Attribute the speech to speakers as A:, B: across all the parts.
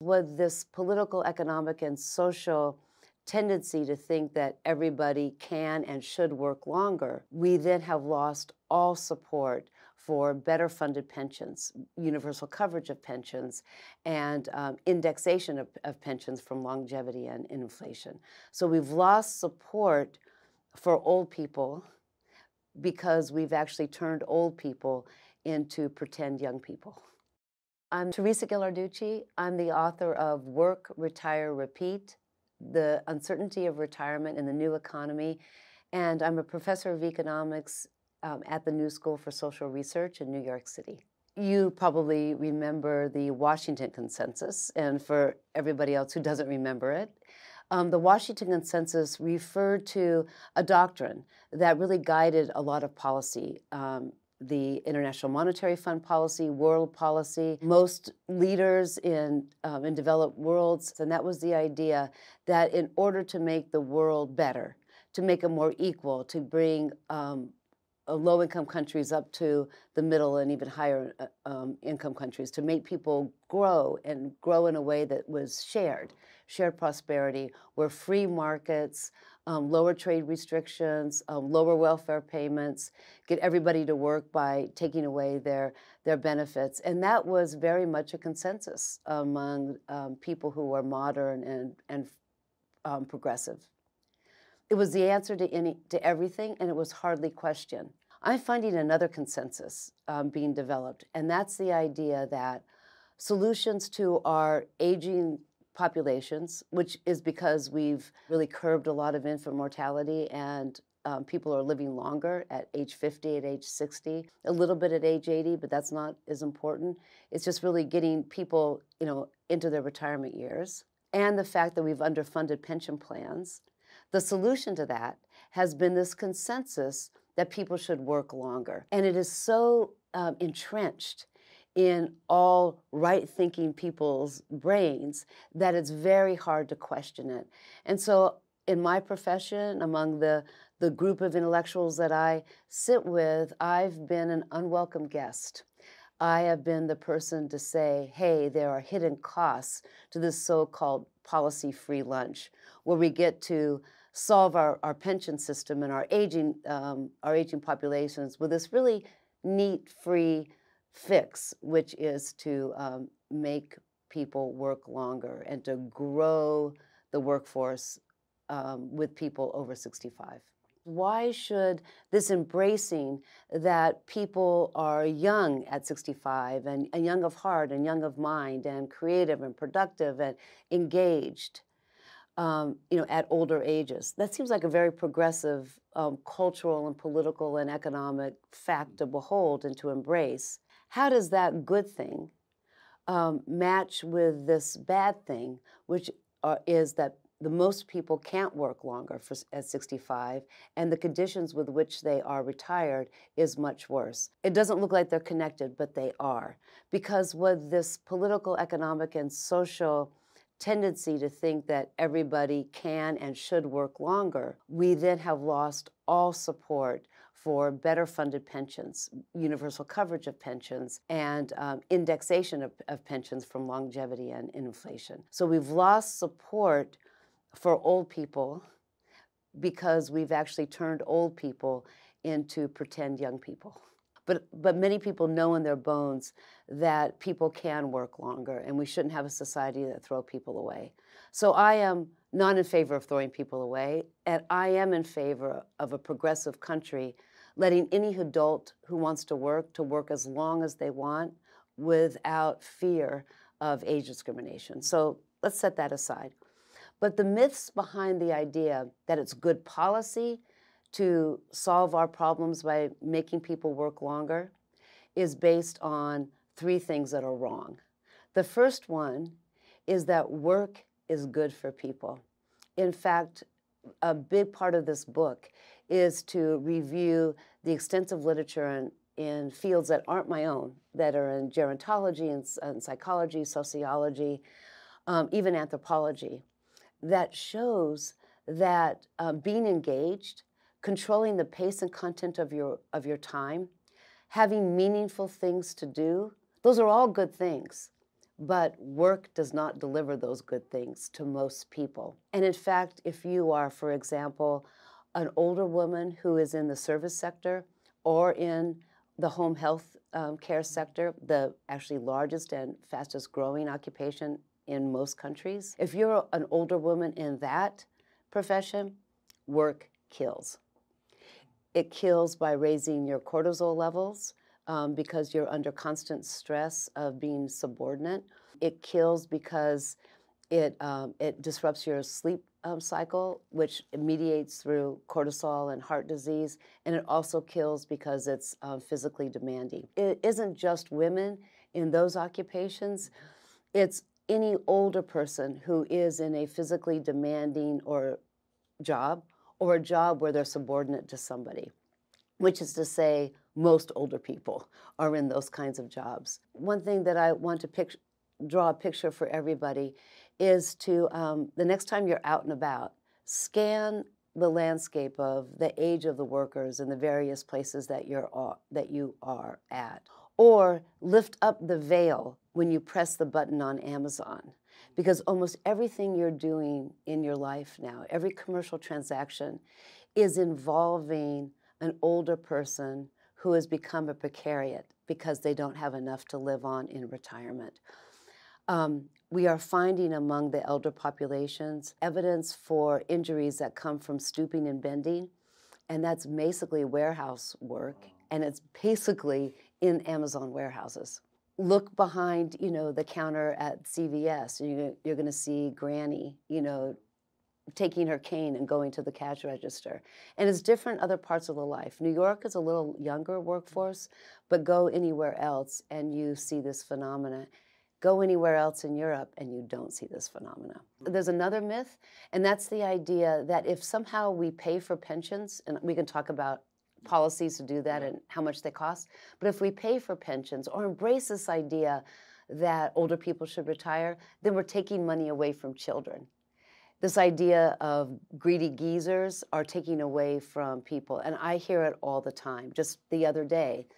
A: with this political, economic, and social tendency to think that everybody can and should work longer, we then have lost all support for better funded pensions, universal coverage of pensions, and um, indexation of, of pensions from longevity and inflation. So we've lost support for old people because we've actually turned old people into pretend young people. I'm Teresa Ghilarducci. I'm the author of Work, Retire, Repeat, The Uncertainty of Retirement in the New Economy, and I'm a professor of economics um, at the New School for Social Research in New York City. You probably remember the Washington Consensus, and for everybody else who doesn't remember it, um, the Washington Consensus referred to a doctrine that really guided a lot of policy um, the International Monetary Fund policy, world policy, most leaders in, um, in developed worlds. And that was the idea that in order to make the world better, to make it more equal, to bring um, uh, low income countries up to the middle and even higher uh, um, income countries, to make people grow and grow in a way that was shared, shared prosperity, where free markets, um, lower trade restrictions, um, lower welfare payments, get everybody to work by taking away their, their benefits. And that was very much a consensus among um, people who were modern and, and um, progressive. It was the answer to, any, to everything, and it was hardly questioned. I'm finding another consensus um, being developed, and that's the idea that solutions to our aging populations, which is because we've really curbed a lot of infant mortality and um, people are living longer at age 50, at age 60, a little bit at age 80, but that's not as important. It's just really getting people, you know, into their retirement years. And the fact that we've underfunded pension plans. The solution to that has been this consensus that people should work longer. And it is so um, entrenched in all right thinking people's brains that it's very hard to question it. And so, in my profession, among the, the group of intellectuals that I sit with, I've been an unwelcome guest. I have been the person to say, hey, there are hidden costs to this so called policy free lunch, where we get to solve our, our pension system and our aging, um, our aging populations with this really neat, free fix, which is to um, make people work longer and to grow the workforce um, with people over 65. Why should this embracing that people are young at 65 and, and young of heart and young of mind and creative and productive and engaged, um, you know, at older ages? That seems like a very progressive um, cultural and political and economic fact to behold and to embrace how does that good thing um, match with this bad thing, which are, is that the most people can't work longer for, at 65, and the conditions with which they are retired is much worse. It doesn't look like they're connected, but they are. Because with this political, economic, and social tendency to think that everybody can and should work longer, we then have lost all support for better funded pensions, universal coverage of pensions, and um, indexation of, of pensions from longevity and inflation. So we've lost support for old people because we've actually turned old people into pretend young people. But, but many people know in their bones that people can work longer and we shouldn't have a society that throw people away. So I am not in favor of throwing people away, and I am in favor of a progressive country letting any adult who wants to work to work as long as they want without fear of age discrimination. So let's set that aside. But the myths behind the idea that it's good policy to solve our problems by making people work longer is based on three things that are wrong. The first one is that work is good for people. In fact, a big part of this book is to review the extensive literature in, in fields that aren't my own, that are in gerontology and, and psychology, sociology, um, even anthropology, that shows that um, being engaged, controlling the pace and content of your, of your time, having meaningful things to do, those are all good things. but work does not deliver those good things to most people. And in fact, if you are, for example, an older woman who is in the service sector or in the home health um, care sector, the actually largest and fastest growing occupation in most countries, if you're an older woman in that profession, work kills. It kills by raising your cortisol levels um, because you're under constant stress of being subordinate. It kills because it, um, it disrupts your sleep um, cycle, which mediates through cortisol and heart disease, and it also kills because it's um, physically demanding. It isn't just women in those occupations, it's any older person who is in a physically demanding or job or a job where they're subordinate to somebody, which is to say, most older people are in those kinds of jobs. One thing that I want to pic- draw a picture for everybody is to, um, the next time you're out and about, scan the landscape of the age of the workers in the various places that, you're, that you are at. Or lift up the veil when you press the button on Amazon because almost everything you're doing in your life now, every commercial transaction, is involving an older person who has become a precariat because they don't have enough to live on in retirement. Um, we are finding among the elder populations evidence for injuries that come from stooping and bending, and that's basically warehouse work, and it's basically in Amazon warehouses look behind, you know, the counter at CVS, and you're, you're going to see Granny, you know, taking her cane and going to the cash register. And it's different other parts of the life. New York is a little younger workforce, but go anywhere else and you see this phenomena. Go anywhere else in Europe and you don't see this phenomena. There's another myth, and that's the idea that if somehow we pay for pensions, and we can talk about policies to do that and how much they cost. But if we pay for pensions or embrace this idea that older people should retire, then we're taking money away from children. This idea of greedy geezers are taking away from people, and I hear it all the time. Just the other day,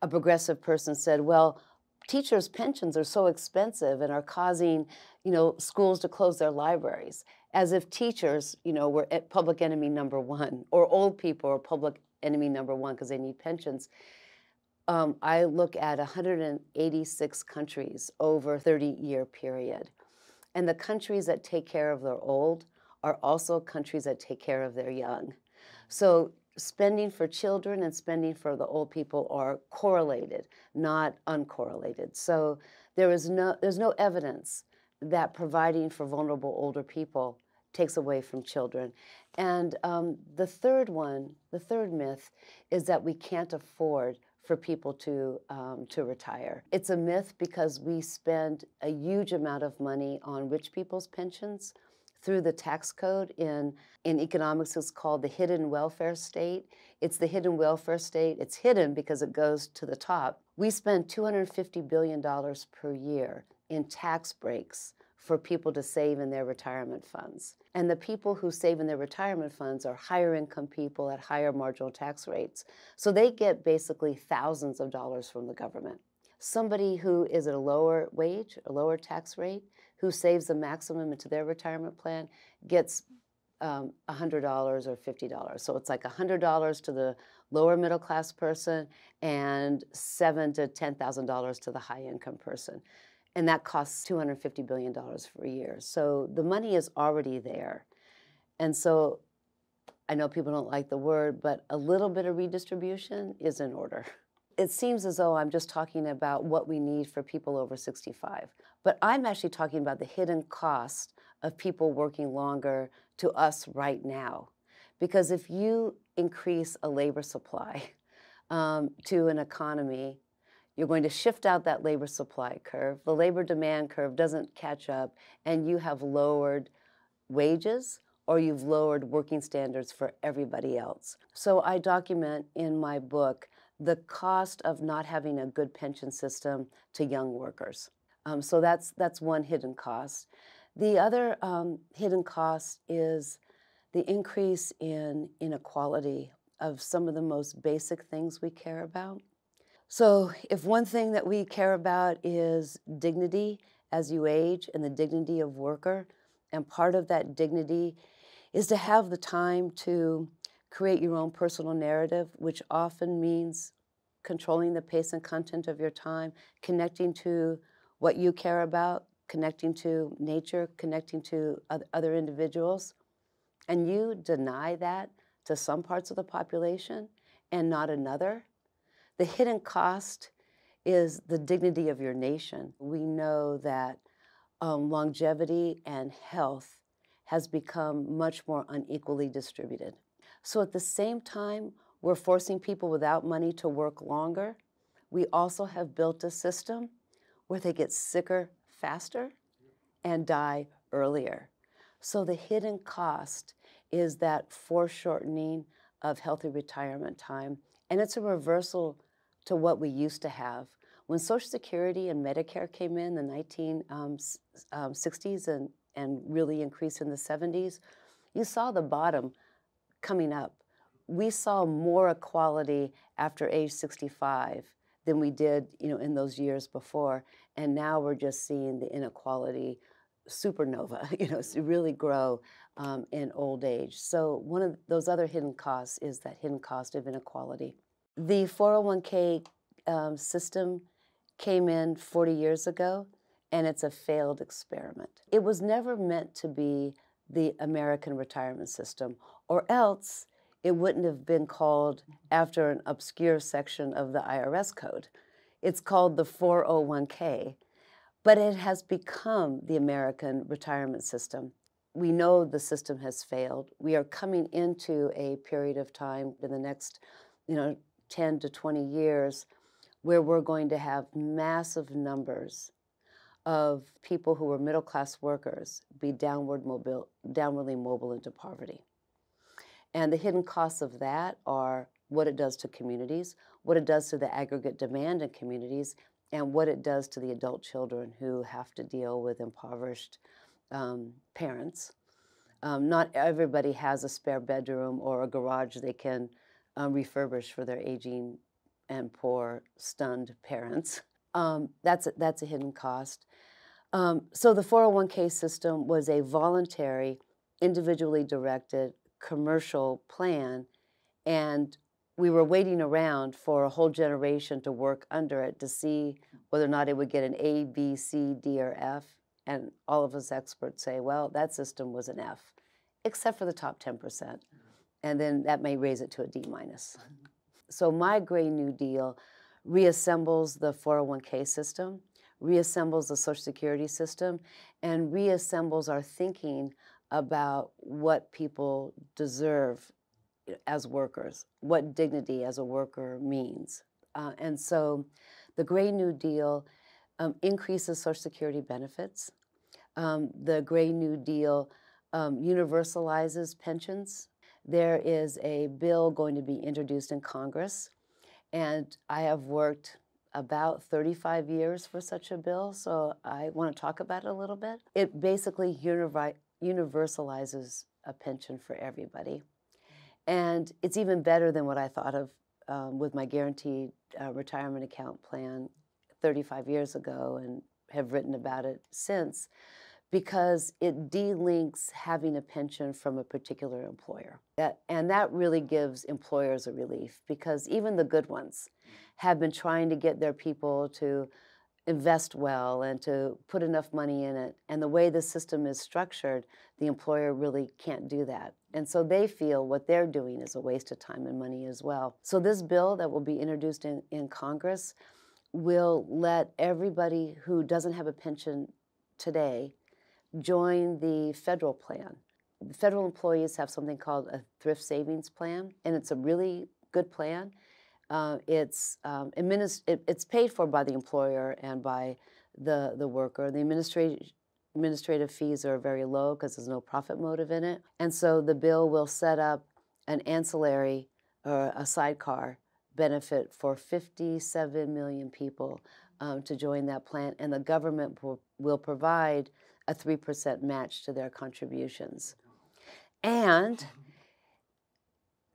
A: a progressive person said, Well, teachers' pensions are so expensive and are causing, you know, schools to close their libraries, as if teachers, you know, were public enemy number one, or old people are public enemy number one because they need pensions. Um, I look at 186 countries over a 30 year period. And the countries that take care of their old are also countries that take care of their young. So spending for children and spending for the old people are correlated, not uncorrelated. So there is no, there's no evidence that providing for vulnerable older people takes away from children. And um, the third one, the third myth, is that we can't afford for people to um, to retire. It's a myth because we spend a huge amount of money on rich people's pensions through the tax code. In in economics, it's called the hidden welfare state. It's the hidden welfare state. It's hidden because it goes to the top. We spend 250 billion dollars per year in tax breaks for people to save in their retirement funds. And the people who save in their retirement funds are higher income people at higher marginal tax rates. So they get basically thousands of dollars from the government. Somebody who is at a lower wage, a lower tax rate, who saves the maximum into their retirement plan gets um, $100 or $50. So it's like $100 to the lower middle class person and seven to $10,000 to the high income person and that costs $250 billion for a year. So the money is already there. And so I know people don't like the word, but a little bit of redistribution is in order. It seems as though I'm just talking about what we need for people over 65, but I'm actually talking about the hidden cost of people working longer to us right now. Because if you increase a labor supply um, to an economy you're going to shift out that labor supply curve. The labor demand curve doesn't catch up, and you have lowered wages or you've lowered working standards for everybody else. So I document in my book the cost of not having a good pension system to young workers. Um, so that's that's one hidden cost. The other um, hidden cost is the increase in inequality of some of the most basic things we care about. So, if one thing that we care about is dignity as you age and the dignity of worker. And part of that dignity is to have the time to create your own personal narrative, which often means controlling the pace and content of your time, connecting to what you care about, connecting to nature, connecting to other individuals. And you deny that to some parts of the population and not another. The hidden cost is the dignity of your nation. We know that um, longevity and health has become much more unequally distributed. So at the same time, we're forcing people without money to work longer. We also have built a system where they get sicker faster and die earlier. So the hidden cost is that foreshortening of healthy retirement time, and it's a reversal to what we used to have. When Social Security and Medicare came in the 1960s um, um, and, and really increased in the 70s, you saw the bottom coming up. We saw more equality after age 65 than we did, you know, in those years before. And now we're just seeing the inequality supernova, you know, really grow um, in old age. So one of those other hidden costs is that hidden cost of inequality. The 401k um, system came in 40 years ago, and it's a failed experiment. It was never meant to be the American retirement system, or else it wouldn't have been called after an obscure section of the IRS code. It's called the 401k, but it has become the American retirement system. We know the system has failed. We are coming into a period of time in the next, you know, 10 to 20 years where we're going to have massive numbers of people who are middle class workers be downward mobile, downwardly mobile into poverty. And the hidden costs of that are what it does to communities, what it does to the aggregate demand in communities, and what it does to the adult children who have to deal with impoverished um, parents. Um, not everybody has a spare bedroom or a garage they can um, refurbish for their aging and poor, stunned parents. Um, that's, a, that's a hidden cost. Um, so the 401k system was a voluntary, individually directed commercial plan, and we were waiting around for a whole generation to work under it to see whether or not it would get an A, B, C, D, or F. And all of us experts say, well, that system was an F, except for the top 10%. And then that may raise it to a D minus. So my Gray New Deal reassembles the 401k system, reassembles the Social Security system, and reassembles our thinking about what people deserve as workers, what dignity as a worker means. Uh, and so the Gray New Deal um, increases Social Security benefits. Um, the Gray New Deal um, universalizes pensions. There is a bill going to be introduced in Congress, and I have worked about 35 years for such a bill, so I want to talk about it a little bit. It basically universalizes a pension for everybody. And it's even better than what I thought of um, with my guaranteed uh, retirement account plan 35 years ago and have written about it since because it delinks having a pension from a particular employer. That, and that really gives employers a relief because even the good ones have been trying to get their people to invest well and to put enough money in it. And the way the system is structured, the employer really can't do that. And so they feel what they're doing is a waste of time and money as well. So this bill that will be introduced in, in Congress will let everybody who doesn't have a pension today join the federal plan. The federal employees have something called a thrift savings plan, and it's a really good plan. Uh, it's um, administ- it, it's paid for by the employer and by the the worker. The administrative administrative fees are very low because there's no profit motive in it, and so the bill will set up an ancillary or a sidecar benefit for 57 million people um, to join that plan, and the government will, will provide a 3% match to their contributions. And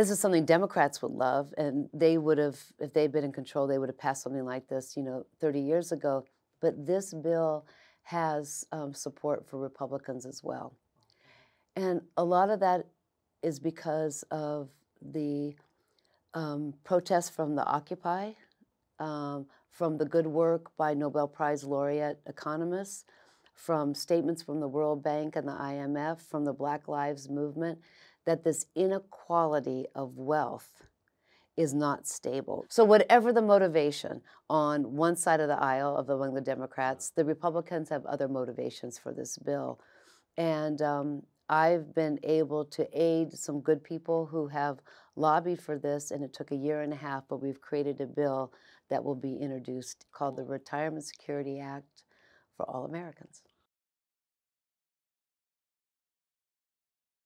A: this is something Democrats would love, and they would have, if they'd been in control, they would have passed something like this, you know, 30 years ago. But this bill has um, support for Republicans as well. And a lot of that is because of the um, protests from the Occupy, um, from the good work by Nobel Prize laureate economists, from statements from the World Bank and the IMF, from the Black Lives Movement, that this inequality of wealth is not stable. So, whatever the motivation on one side of the aisle of the, among the Democrats, the Republicans have other motivations for this bill. And um, I've been able to aid some good people who have lobbied for this, and it took a year and a half, but we've created a bill that will be introduced called the Retirement Security Act for All Americans.